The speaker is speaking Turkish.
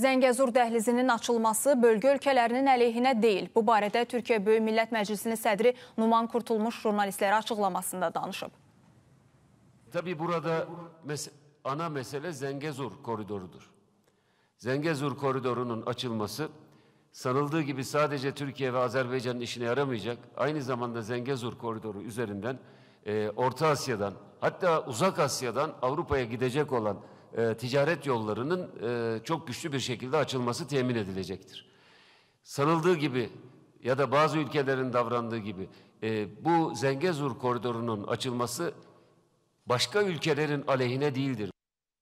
Zəngəzur dəhlizinin açılması bölgə ölkələrinin əleyhinə deyil. Bu barədə Türkiyə Böyük Millət Məclisinin sədri Numan Kurtulmuş jurnalistlərə açıqlamasında danışıb. Tabii burada mes ana mesele Zengezur koridorudur. Zengezur koridorunun açılması sanıldığı gibi sadece Türkiye ve Azerbaycan'ın işine yaramayacak. Aynı zamanda Zengezur koridoru üzerinden e, Orta Asya'dan hatta Uzak Asya'dan Avrupa'ya gidecek olan e, ticaret yollarının e, çok güçlü bir şekilde açılması temin edilecektir. Sanıldığı gibi ya da bazı ülkelerin davrandığı gibi e, bu Zengezur koridorunun açılması başka ülkelerin aleyhine değildir.